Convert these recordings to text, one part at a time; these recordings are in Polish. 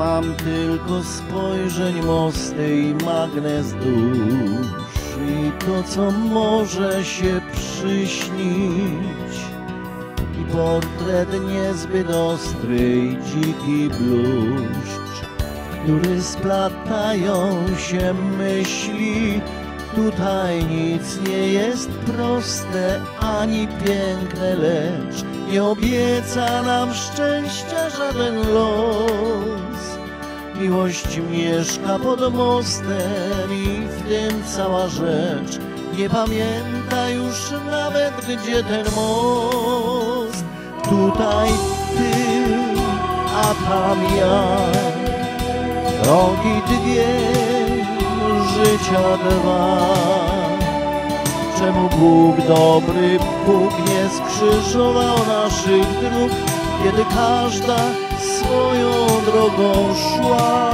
Mam tylko spojrzeń mosty i magnes dusz. I to, co może się przyśnić. I portret niezbyt ostry i dziki bluszcz Który splatają się myśli. Tutaj nic nie jest proste ani piękne, lecz nie obieca nam szczęścia żaden los. Miłość mieszka pod mostem i w tym cała rzecz. Nie pamięta już nawet gdzie ten most. Tutaj ty, a tam ja. Drogi dwie życia dwa. Czemu Bóg dobry, Bóg nie skrzyżował naszych dróg, kiedy każda swoją drogą szła?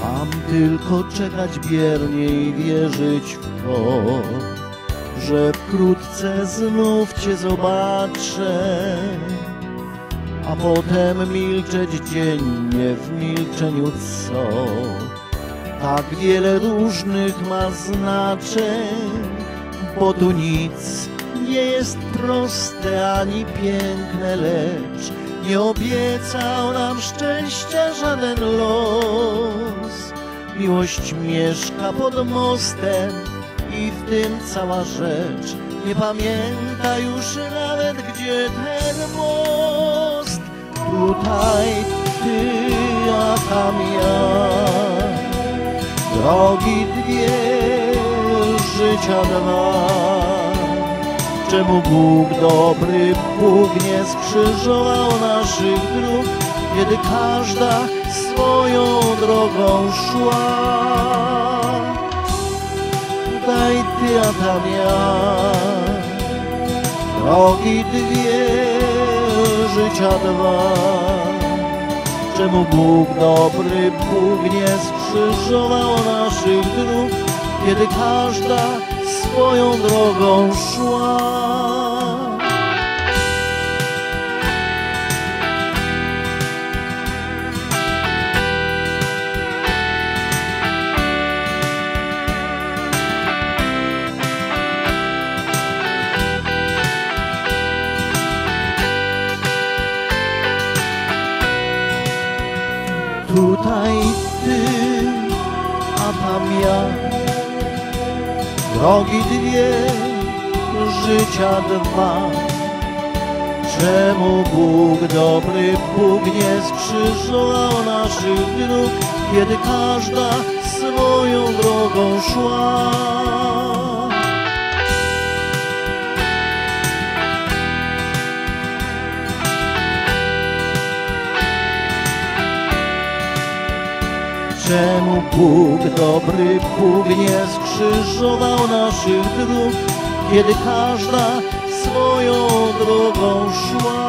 Mam tylko czekać biernie i wierzyć w to, że wkrótce znów Cię zobaczę a potem milczeć dziennie w milczeniu co tak wiele różnych ma znaczeń, bo tu nic nie jest proste ani piękne, lecz nie obiecał nam szczęścia żaden los. Miłość mieszka pod mostem i w tym cała rzecz. Nie pamięta już nawet gdzie ten most. Tutaj ty, a tam ja. Drogi dwie, życia dwa. Czemu Bóg dobry, Bóg nie skrzyżował naszych dróg, kiedy każda swoją drogą szła? Tutaj ty, a tam ja. Drogi dwie, życia dwa. Czemu Bóg dobry, Bóg nie skrzyżował naszych dróg, kiedy każda swoją drogą szła? Tutaj ty, a tam ja. Drogi dwie, życia dwa. Czemu Bóg dobry, Bóg nie skrzyżował naszych dróg, kiedy każda swoją drogą szła? Czemu Bóg dobry, Bóg nie skrzyżował naszych dróg, kiedy każda swoją drogą szła?